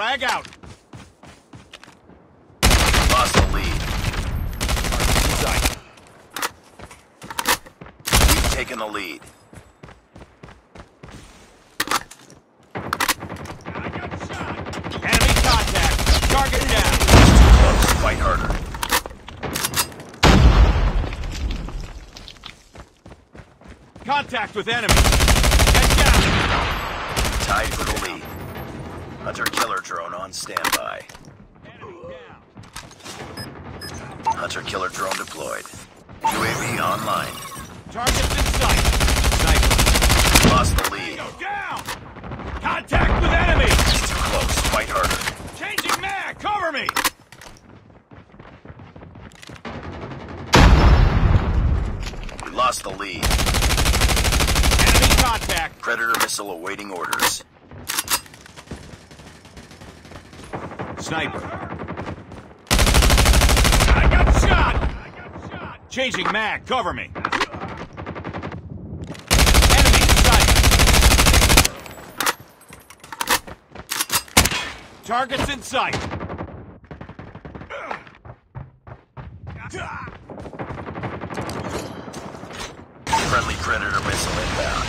Frag out. Lost the lead. We've taken the lead. Enemy contact. Target down. Close. Fight harder. Contact with enemy. Get down. Tied for the lead. Hunter killer drone on standby. Hunter killer drone deployed. UAV online. Targets in sight. Sniper. Lost the lead. Down. Contact with enemy. Too close. Fight harder. Changing mag. Cover me. We lost the lead. Enemy contact. Predator missile awaiting orders. Sniper. I got shot. I got shot. Changing mag. Cover me. Enemy sight. Targets in sight. Friendly Predator missile inbound.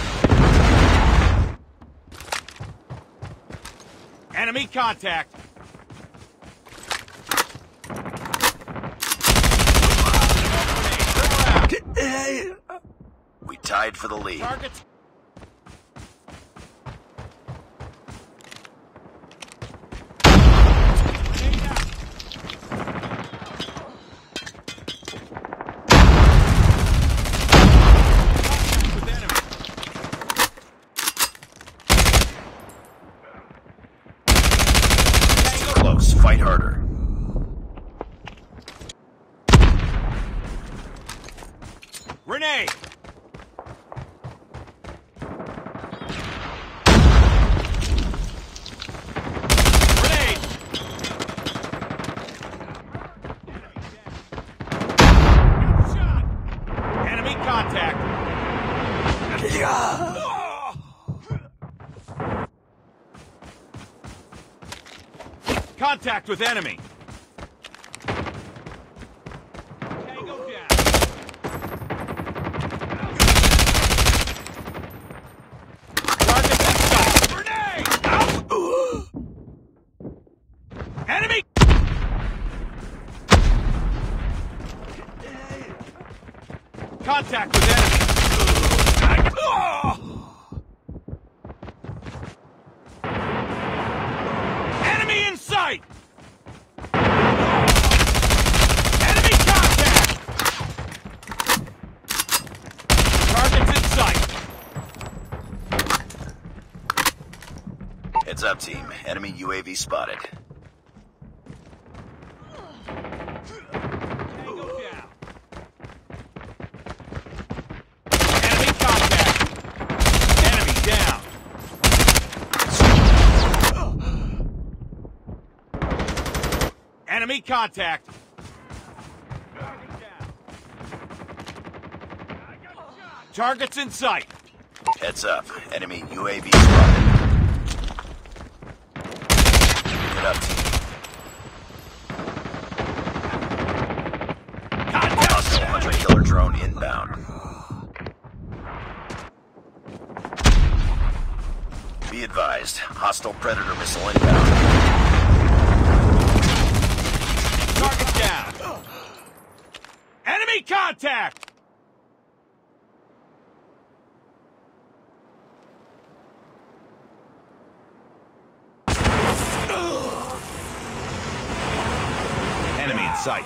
Enemy contact. We tied for the lead. Targets. With enemy. Too close. Fight harder. Grenade! Grenade! Shot! Enemy contact! Contact with enemy! Contact with. Enemy in sight! Enemy contact! Targets in sight. Heads up, team. Enemy UAV spotted. Enemy contact. Enemy down. Enemy contact. Targets in sight. Heads up. Enemy UAV spotted. Up, Hostile advised. Hostile predator missile inbound. Target down. Enemy contact. sight.